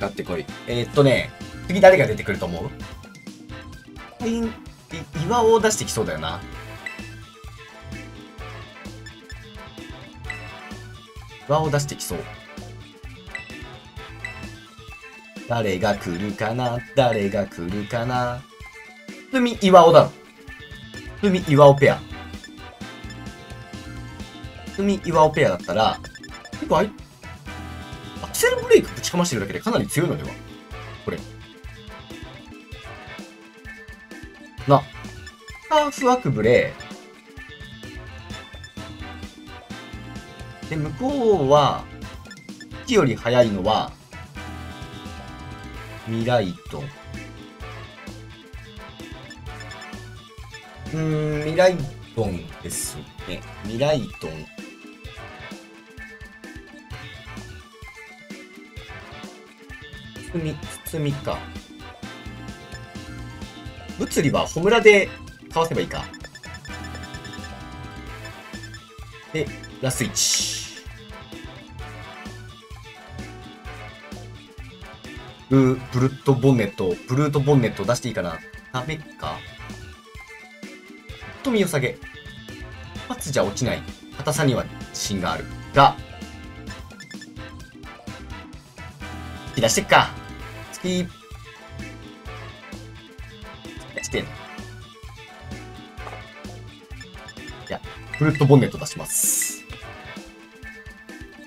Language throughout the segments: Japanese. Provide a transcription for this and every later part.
かってこい。えー、っとね、次誰が出てくると思う？い岩を出してきそうだよな。岩を出してきそう。誰が来るかな？誰が来るかな？普通岩尾だろ。普通岩尾ペア。普通岩尾ペアだったら、結構あい、ちかましてるだけでかなり強いのでは？これ。な、ハーフアクブレで、向こうは、木より速いのは、ミライト。うーん、ミライトンですね。ミライトン。包み、包みか。物理はホムラでかわせばいいか。で、ラスイチ。ブブルットボンネット、ブルートボンネット出していいかなダメか？富を下げ。一発じゃ落ちない。硬さには自信がある。が、引き出してっか。次。出してん。いや、ブルットボンネット出します。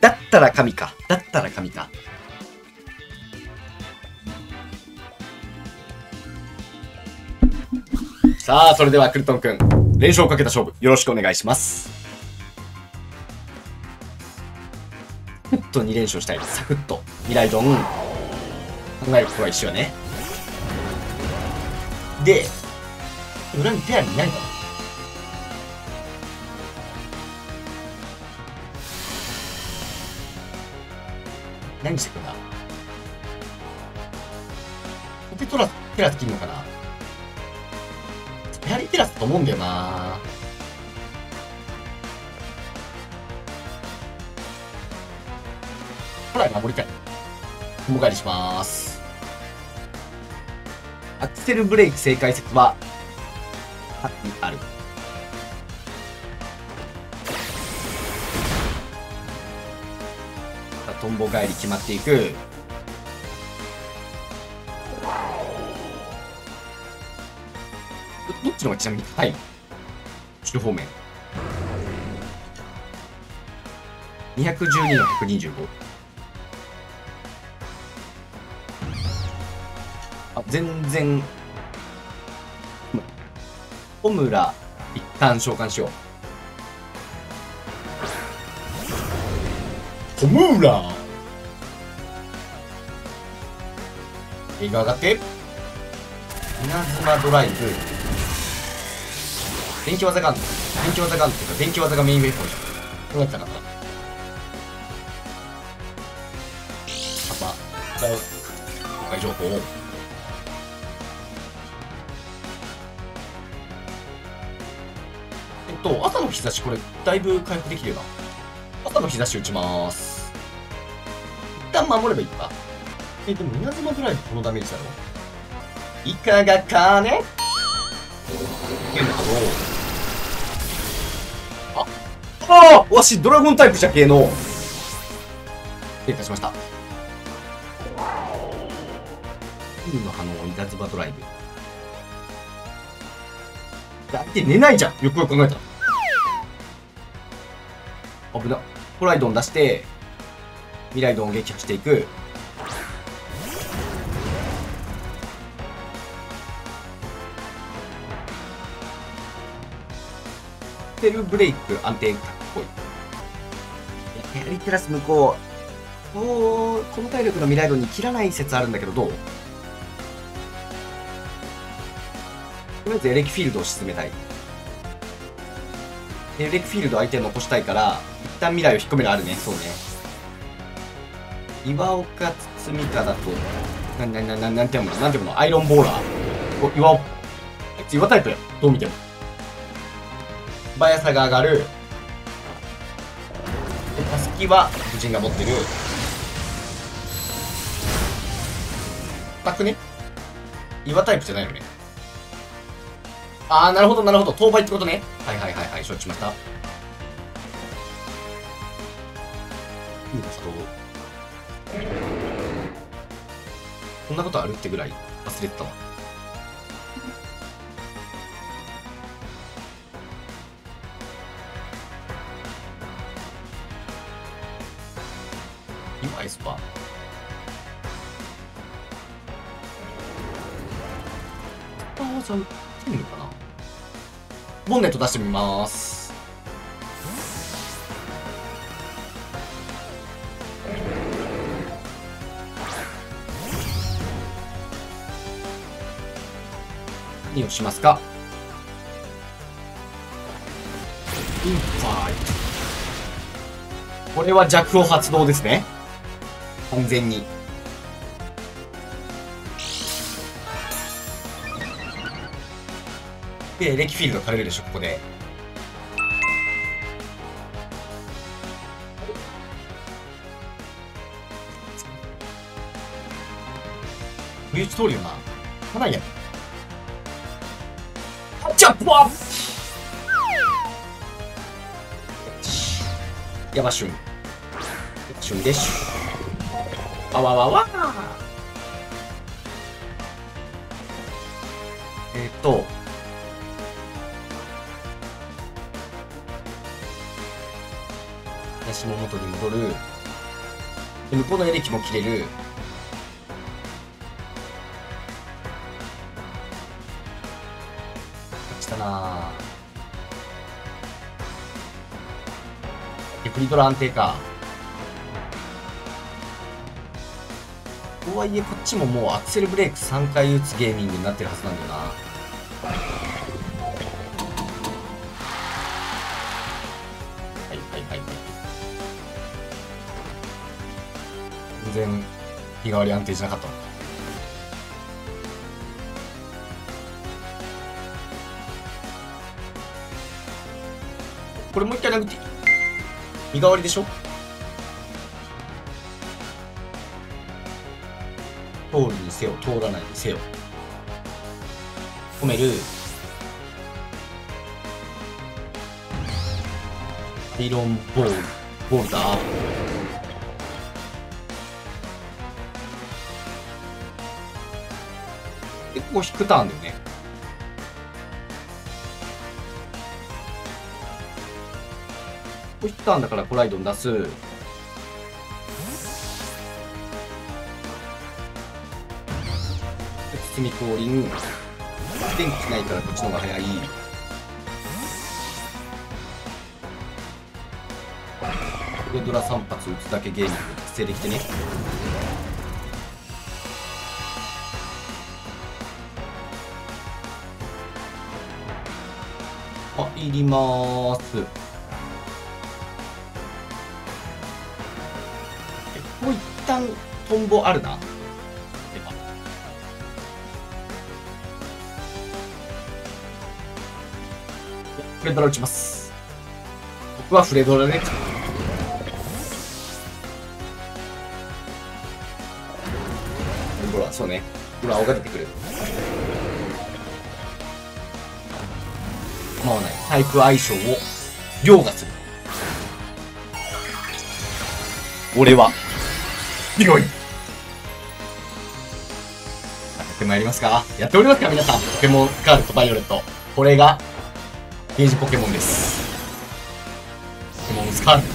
だったら神か。だったら神か。さあ、それではクルトン君、連勝をかけた勝負、よろしくお願いします。サクッと2連勝したい。サクッと。未来ドン。考えることは一緒よね。で、裏にペアにいないんだろ何してくんだ？ポテトラテラス切るのかなペアリテラスと思うんだよなほら、守りたい。も返りします。アクセルブレイク正解説は、はにある。トンボ返り決まっていく。どっちの方がちなみに高い後ろ方面。212の125。全然。ホムラ、一旦召喚しよう。ホムラ映画上がって。稲妻ドライブ。電気技があるの電気技があるっていうか、電気技がメインウェポンじゃん。こうやってなかった。パパ、使う。公開情報と、朝の日差し、これ、だいぶ回復できるよな。朝の日差し打ちます。一旦守ればいいか。え、でも、稲妻ドライブこのダメージだろいかがかね、あ、ああわし、ドラゴンタイプじゃけえの。失礼いたしました。海の葉の稲妻ドライブ。だって寝ないじゃんよくよく考えたら。危な。ホライドン出して、未来ドンを撃破していく。テルブレイク安定かっこいい。いやペアリテラス向こう、おーこの体力の未来ドンに切らない説あるんだけど、どう？とりあえずエレキフィールドを沈めたい。エレキフィールド相手残したいから、一旦未来を引っ込めるあるね。そうね。岩岡包みかだと、な、な、な、ななんていうの？なんていうの？アイロンボーラー。お岩。あいつ岩タイプや。どう見ても。速さが上がる。で、タスキは、夫人が持ってる。全くね。岩タイプじゃないのね。あー、なるほど、なるほど。当倍ってことね。はいはいはいはい、承知しました。いいの作動。こんなことあるってぐらい忘れてたわ。出してみます。何をしますか？インファイト。これは弱を発動ですね。完全に。で、レキフィールド借りるでしょ、ここで。冬打ち通るよな。かないやん。ジャンプアップやばしゅん。しゅんでしゅ。あわわわえっ、ー、と、足も元に戻る。で向こうのエレキも切れる。来たなぁ。プリドラ安定か。とはいえこっちももうアクセルブレーク3回打つゲーミングになってるはずなんだよな。全然日替わり安定じゃなかったこれもう一回殴っていい？日替わりでしょ？通るにせよ通らないにせよ。止める。アイロンボールボルダーここ引くターンだよね。ここ引くターンだからコライドン出す。包み降臨。電気ないからこっちの方が早い。これドラ3発撃つだけゲーム達成できてね。入ります。ここ一旦トンボあるな。フレドラ打ちます。僕はフレドラ、ね、ほら、そうね。今、青が出てくる。構わない。タイプ相性を凌駕する。俺は、強い。やってまいりますか？やっておりますか皆さん。ポケモンスカーレット、バイオレット。これが、ゲージポケモンです。ポケモンスカーレット。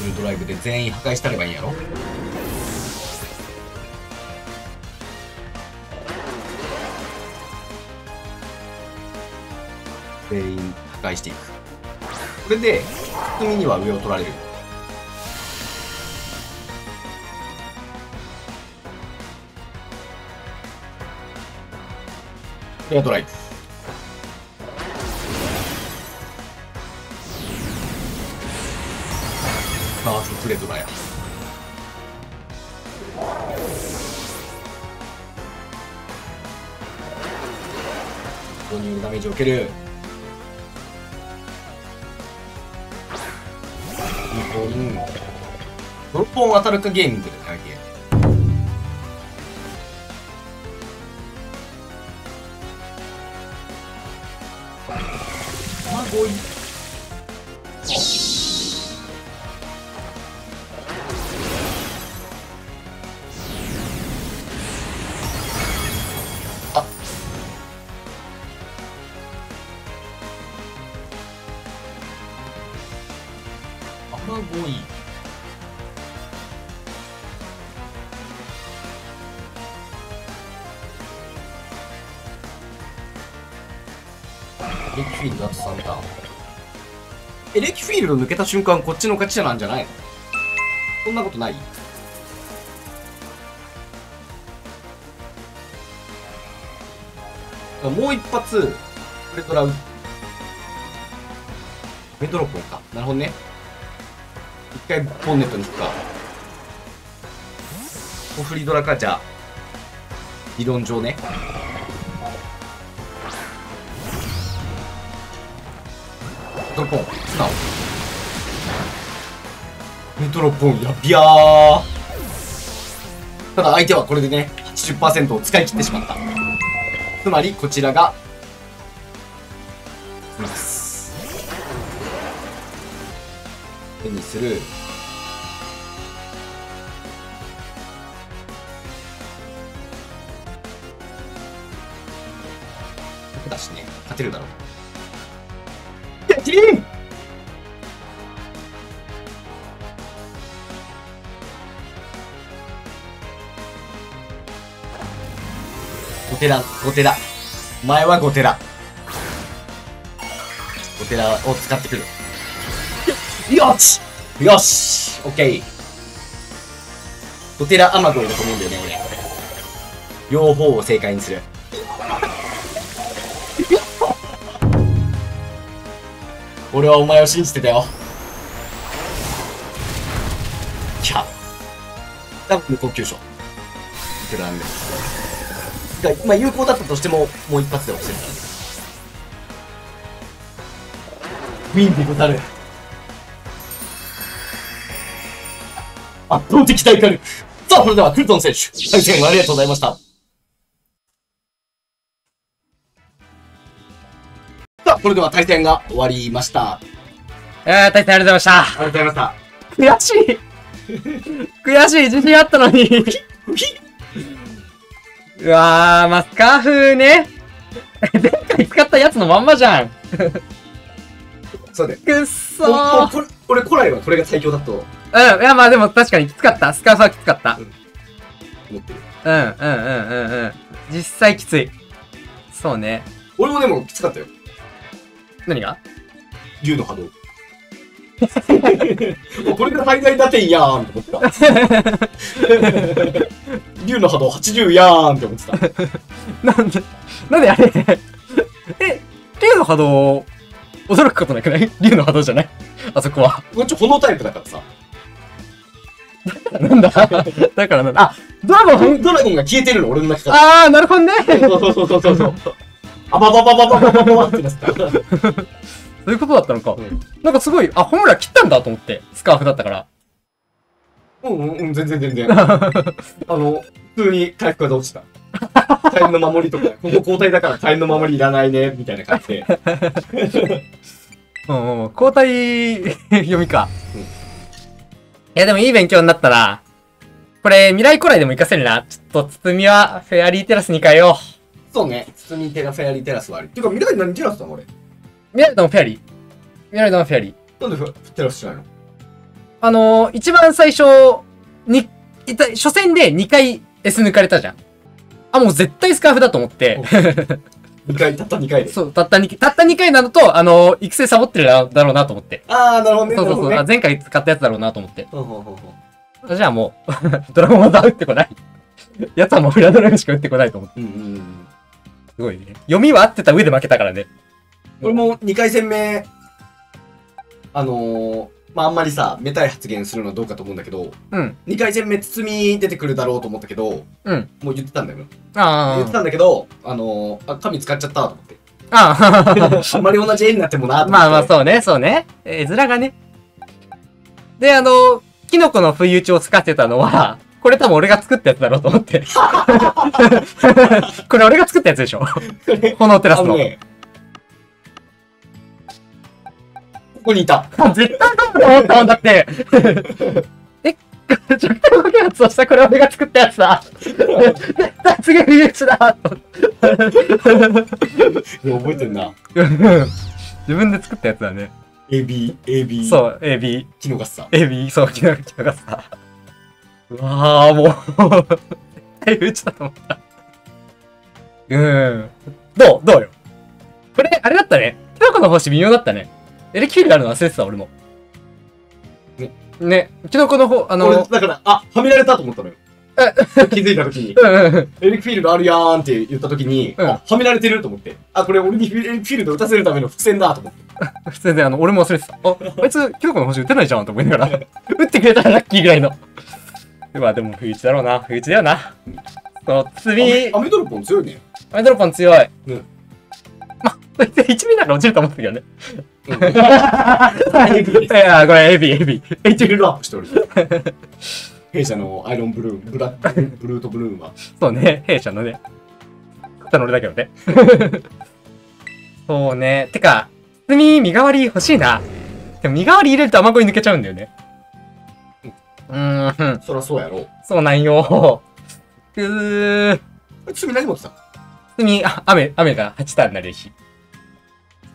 フルドライブで全員破壊したればいいんやろ？全員破壊していく。これで、組には上を取られる。エアドライブ。バースプレドラや。導入ダメージを受ける。本、ドロップオン当たるかゲーミングィールドあと3ターンエレキフィールド抜けた瞬間こっちの勝ちなんじゃないの？そんなことない？もう一発これトラウ。メトロポンか。なるほどね。一回ボンネットに引くか。オフリドラかじゃあ理論上ね。ロポン素直メトロポンやっびゃー。ただ相手はこれでね80%を使い切ってしまった。つまりこちらがます。手にする。だしね勝てるだろう。いやキリンお寺、お。前はゴテラ。ゴテラを使ってくる。よしよしオッケー。ゴテラアマゴイだと思うんだよね、俺。両方を正解にする。俺はお前を信じてたよ。キャ多分無呼吸症。ゴテラなんで。が、まあ、有効だったとしても、もう一発で落ちてるからね。ウィンでござる。圧倒的大火力。さあ、それではクルトン選手、対戦ありがとうございました。それでは対戦が終わりました。いやー、大変ありがとうございました。ありがとうございました。悔しい 悔しい自信あったのに。うわー、まあ、スカーフね。前回使ったやつのまんまじゃん。そうだよ。くっそー。これ、俺古来はこれが最強だと思うん、いや、まあでも確かにきつかった。スカーフはきつかった。ってる。うん、うん、うん、うん、うん。実際きつい。そうね。俺もでもきつかったよ。何が？竜の波動。これが最大打点やーんって思ってた。竜の波動80やーんって思ってた。なんで、なんであれ？え、竜の波動、驚くことなくない？竜の波動じゃない？あそこは。こっち炎タイプだからさ。なんだ？だからなんだ。あ、ドラゴン？ドラゴンが消えてるの、俺の中から。あー、なるほどね。そうそうそうそうそう。あばばばばばばばばってなった。そういうことだったのか。なんかすごい、あ、ホムラ切ったんだと思って、スカーフだったから。うんうんうん、全然全然。あの、普通に回復が落ちた。火炎の守りとか、ここ交代だから火炎の守りいらないね、みたいな感じで。うんうん、交代読みか。いや、でもいい勉強になったな。これ、未来古来でも活かせるな。ちょっと、つつみは、フェアリーテラスに変えよそうね、普通にテラフェアリーテラスはある。てか、未来何テラスだの俺。う。未来でもフェアリー。未来でもフェアリー。なんでテラスしないの？あのー、一番最初に、いた、初戦で2回 S 抜かれたじゃん。あ、もう絶対スカーフだと思って、2回、たった2回で？そう、たった2、たった2回なのと、あのー、育成サボってるだろうなと思って。あー、なるほどね。そうそうそう、なるほあ前回使ったやつだろうなと思って。ほうほうほうほじゃあもう、ドラゴン技打ってこない。やつはもう裏ドラゴンしか打ってこないと思って。う。うんうんうん。すごいね。読みは合ってた上で負けたからね。俺も2回戦目、あのー、まあ、あんまりさ、めたい発言するのはどうかと思うんだけど、うん。2回戦目、包み出てくるだろうと思ったけど、うん。もう言ってたんだよね。あ言ってたんだけど、あのー、あ、神使っちゃったと思って。あ。ああんまり同じ絵になってもなって。まあまあそうね、そうね。絵面がね。で、あの、キノコの不意打ちを使ってたのは、これ多分俺が作ったやつだろうと思って。これ俺が作ったやつでしょ炎テラスの。あのね、こにいた。絶対だと思ったもんだって。え、ちょっと動き発動したこれ俺が作ったやつだ。絶対次は BH だと思って覚えてんな。自分で作ったやつだね。AB、AB、そう、AB、キノガッサ。AB、そう、昨日、昨日がさ。うわぁ、もう、絶対 BH だと思った。うん。どうどうよこれ、あれだったね。キノコの星微妙だったね。エレキフィールあるの忘れてた、俺も。ね。ね、キノコの方、あの、俺、だから、あ、はめられたと思ったのよ。気づいた時に。うんうんうん。エレキフィールドあるやーんって言った時に、うんあ、はめられてると思って。あ、これ俺にエレキフィールド打たせるための伏線だと思って。普通で、あの、俺も忘れてた。あ、あいつ、キノコの星打てないじゃんと思いながら、打ってくれたらラッキーぐらいの。まあでも、不意打ちだろうな。不意打ちだよな。その、次、アメドロポン強いね。アイドロポン強い。うんまあ、1ミリなら落ちると思ったけどね。うん。いや、これ、エビ、エビ。エチルルアップしておる。弊社のアイロンブルーン、ブラブルーとブルーンは。そうね、弊社のね。買ったの俺だけどね。そうね。てか、普通に身代わり欲しいな。でも身代わり入れると雨乞い抜けちゃうんだよね。うーん、そらそうやろ。そうなんよ。うー。罪何持ってた？普通に、あ雨、雨が8ターンになるし。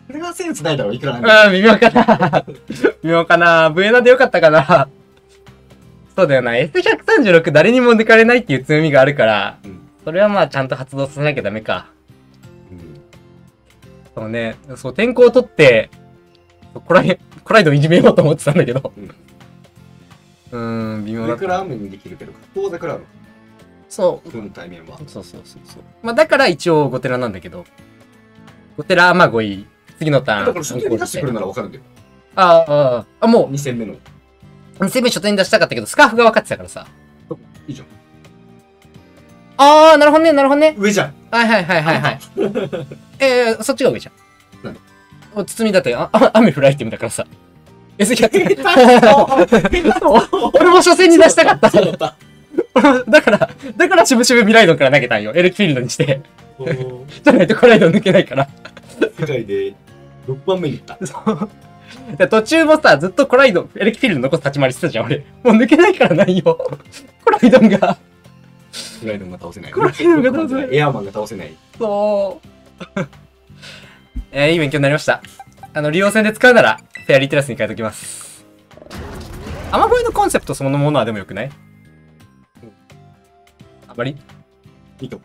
これがセンスないだろ、いくらなんでもうん、微妙かな。微妙かな。ブエナでよかったかな。そうだよな。S136 誰にも抜かれないっていう強みがあるから、うんそれはまあちゃんと発動させなきゃダメか。うんそうね、そう、天候を取って、コライ、コライドいじめようと思ってたんだけど。うーん、微妙だった。上から雨にできるけど、遠ざからの、そう。この対面は。そうそうそうそう。まあだから一応ゴテラなんだけど。ゴテラ、まあ5位。次のターン。だから、初手に出してくるならわかるんだよ。ああ、ああ、あ、も2戦目の。う、2戦目初手に出したかったけど、スカーフが分かってたからさ。いいじゃん。ああ、なるほどね、なるほどね。上じゃん。はいはいはいはいはい。えー、そっちが上じゃん。なんで？お包みだって、あ、あ雨降るアイテムだからさ。ト。俺も初戦に出したかった。そうだった。だから、だからしぶしぶミライドンから投げたんよ。エレキフィールドにして。じゃないとコライドン抜けないから。世界で6番目に行った。そう。で途中もさ、ずっとコライドン、エレキフィールド残す立ち回りしてたじゃん、俺。もう抜けないからないよ。コライドンが。クライドンが倒せない。クライドンが倒せないエアーマンが倒せない。そう。えー、いい勉強になりました。あの、利用戦で使うなら、フェアリーテラスに変えときます。雨乞いのコンセプトそのものはでもよくない？あまり？いいと。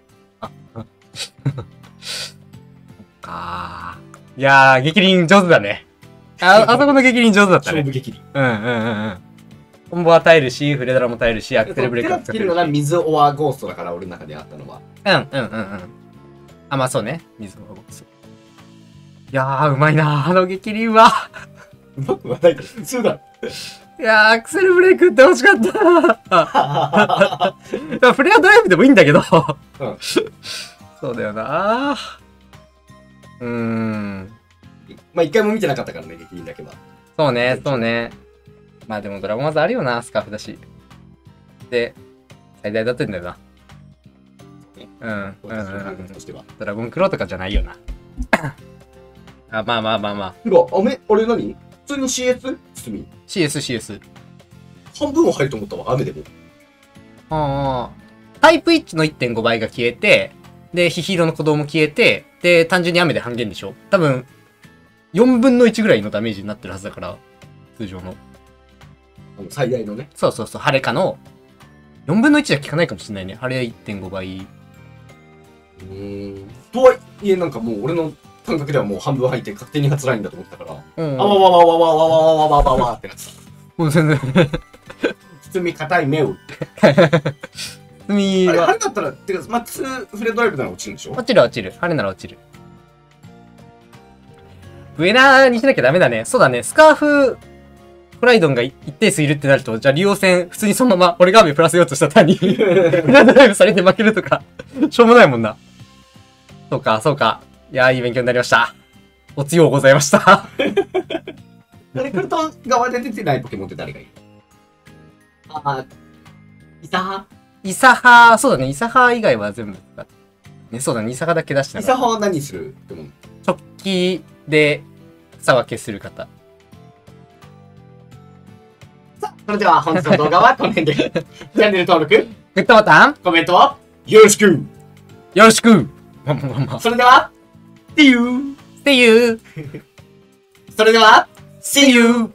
かー。いやー、激輪上手だね。あ、あそこの激輪上手だったね。勝負激励。うんうんうんうん。コンボは耐えるし、フレドラも耐えるし、アクセルブレーキも使ってるるのが水オアゴーストだから、俺の中であったのは。うんうんうんうん。あ、まあそうね。水のそういやー、うまいなー、あの激輪は。うまくはないけど、普通だ。いやー、アクセルブレークって欲しかった。フレアドライブでもいいんだけど。うんそうだよなー。うーん。まあ一回も見てなかったからね、激励だけは。そうね、そうね。まあでもドラゴン技あるよな、スカーフだし。で、最大だってんだよな。うん。ドラゴンクローとかじゃないよな。あまあまあまあまあ。うわ、あめ、あれ何？普通に CS? 包 CS、CS。半分は入ると思ったわ、雨でも。ああ。タイプ1の1.5倍が消えて、で、ヒヒーロの鼓動も消えて、で、単純に雨で半減でしょ多分、4分の1ぐらいのダメージになってるはずだから、通常の。最大のね。そうそうそう、晴れかの、4分の1じゃ効かないかもしれないね。晴れ1.5倍。うーん。とはいえ、なんかもう俺の感覚ではもう半分入って確定に初ラインだと思ってたから、うん。あわわわわわわわわわわわわってなってた。もう全然。包み硬い目を。海あれ、晴は、れだったら、てか、まあ、普通、フレドライブなら落ちるんでしょ落ちる落ちる。晴れなら落ちる。上なにしなきゃダメだね。そうだね。スカーフ、コライドンが一定数いるってなると、じゃあ利用戦、普通にそのまま、俺が雨プラスようとした単に、フラドライブされて負けるとか、しょうもないもんな。そうか、そうか。いやいい勉強になりました。おつようございました。レクルト側で出てないポケモンって誰がいるああ、イサハ？イサハ、そうだね、イサハ以外は全部ね、そうだね、イサハだけ出してイサハは何するポケ直帰で草分けする方。さあ、それでは本日の動画はこの辺で。チャンネル登録、グッドボタン、コメントをよろしく。よろしく、それでは See you! See you! それでは、See you!